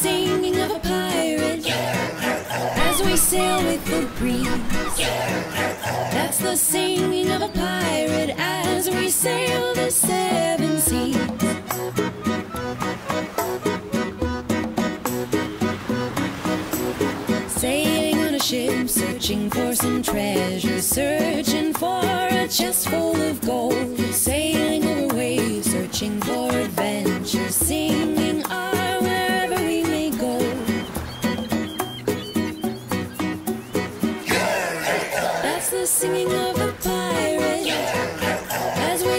singing of a pirate as we sail with the breeze. That's the singing of a pirate as we sail the seven seas. Sailing on a ship, searching for some treasure, searching for a chest full of gold.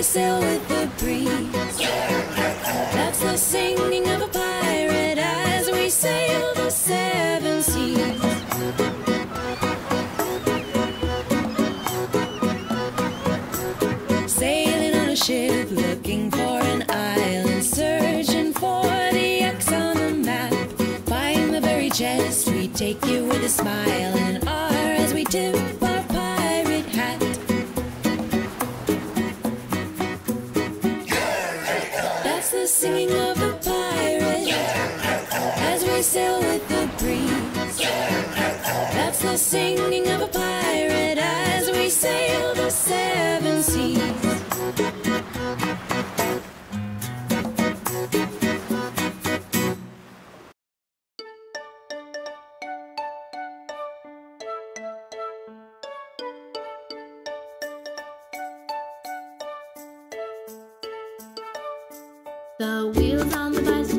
Sail with the breeze. That's the singing of a pirate as we sail the seven seas. Sailing on a ship, looking for an island, searching for the X on the map. Find the very chest, we take you with a smile and an R as we tip with the breeze. That's the singing of a pirate as we sail the seven seas. The wheels on the bus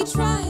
we try.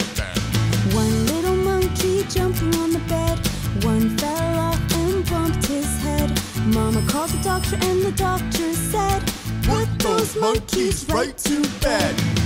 bed. the doctor said, Put those monkeys right to bed.